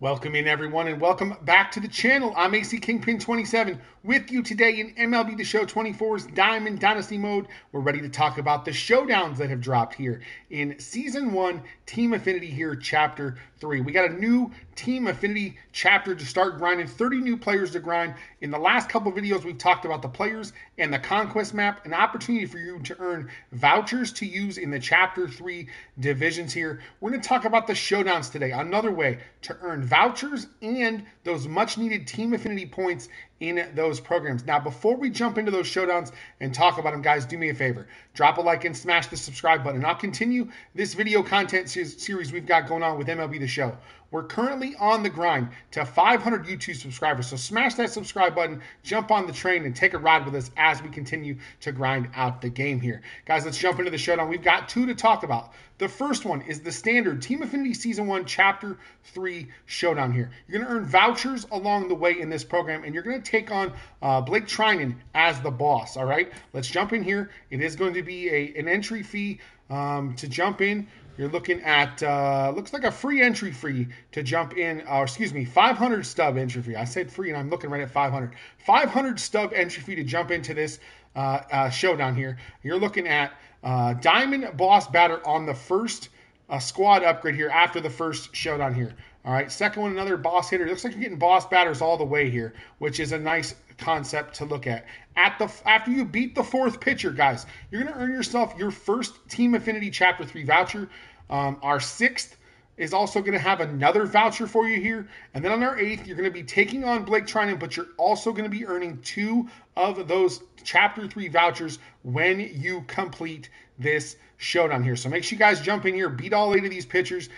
Welcome in, everyone, and welcome back to the channel. I'm AC Kingpin 27 with you today in MLB The Show 24's Diamond Dynasty mode. We're ready to talk about the showdowns that have dropped here in Season 1, Team Affinity here, Chapter 3. We got a new Team Affinity chapter to start grinding, 30 new players to grind. In the last couple videos, we've talked about the players and the Conquest map, an opportunity for you to earn vouchers to use in the Chapter 3 divisions here. We're going to talk about the showdowns today, another way to earn vouchers and those much needed team affinity points in those programs. Now, before we jump into those showdowns and talk about them, guys, do me a favor. Drop a like and smash the subscribe button. I'll continue this video content series we've got going on with MLB The Show. We're currently on the grind to 500 YouTube subscribers. So smash that subscribe button, jump on the train, and take a ride with us as we continue to grind out the game here. Guys, let's jump into the showdown. We've got two to talk about. The first one is the standard Team Affinity Season 1, Chapter 3 showdown here. You're going to earn vouchers along the way in this program, and you're going to take on uh, Blake Treinen as the boss. All right, let's jump in here. It is going to be a, an entry fee um, to jump in. You're looking at uh, looks like a free entry fee to jump in, or excuse me, 500 stub entry fee. I said free, and I'm looking right at 500. 500 stub entry fee to jump into this uh, uh, showdown here. You're looking at uh, Diamond Boss Batter on the first uh, squad upgrade here after the first showdown here. All right, second one, another boss hitter. It looks like you're getting boss batters all the way here, which is a nice concept to look at. At the after you beat the fourth pitcher, guys, you're gonna earn yourself your first Team Affinity Chapter Three voucher. Um, our sixth is also going to have another voucher for you here. And then on our eighth, you're going to be taking on Blake Treinen, but you're also going to be earning two of those Chapter 3 vouchers when you complete this showdown here. So make sure you guys jump in here, beat all eight of these pitchers,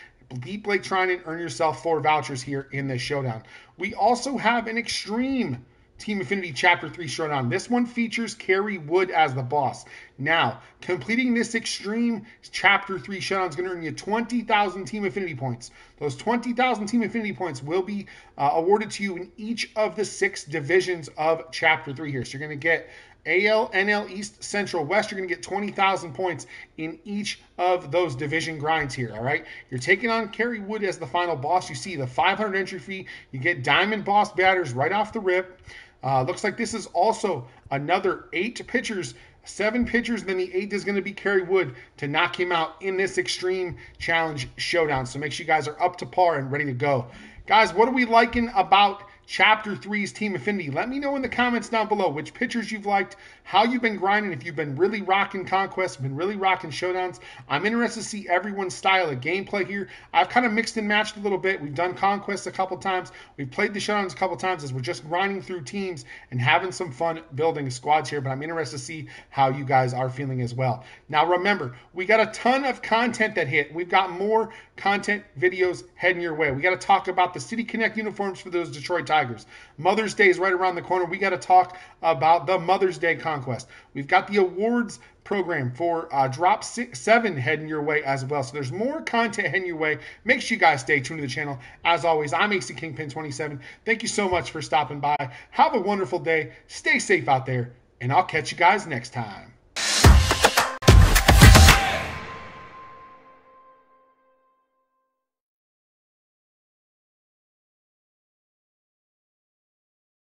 beat Blake Treinen, earn yourself four vouchers here in this showdown. We also have an extreme Team Affinity Chapter 3 Showdown. This one features Kerry Wood as the boss. Now, completing this extreme Chapter 3 Showdown is going to earn you 20,000 Team Affinity points. Those 20,000 Team Affinity points will be uh, awarded to you in each of the six divisions of Chapter 3 here. So you're going to get AL, NL, East, Central, West, you're going to get 20,000 points in each of those division grinds here, all right? You're taking on Kerry Wood as the final boss. You see the 500 entry fee. You get Diamond Boss batters right off the rip. Uh, looks like this is also another eight pitchers, seven pitchers, then the eighth is going to be Kerry Wood to knock him out in this extreme challenge showdown. So make sure you guys are up to par and ready to go. Guys, what are we liking about Chapter 3's Team Affinity. Let me know in the comments down below which pitchers you've liked, how you've been grinding, if you've been really rocking Conquest, been really rocking Showdowns. I'm interested to see everyone's style of gameplay here. I've kind of mixed and matched a little bit. We've done Conquest a couple times. We've played the Showdowns a couple times as we're just grinding through teams and having some fun building squads here, but I'm interested to see how you guys are feeling as well. Now remember, we got a ton of content that hit. We've got more content videos heading your way. We got to talk about the City Connect uniforms for those Detroit Tigers. Tigers. Mother's Day is right around the corner. We got to talk about the Mother's Day conquest. We've got the awards program for uh, Drop six, 7 heading your way as well. So there's more content heading your way. Make sure you guys stay tuned to the channel. As always, I'm AC Kingpin 27. Thank you so much for stopping by. Have a wonderful day. Stay safe out there, and I'll catch you guys next time.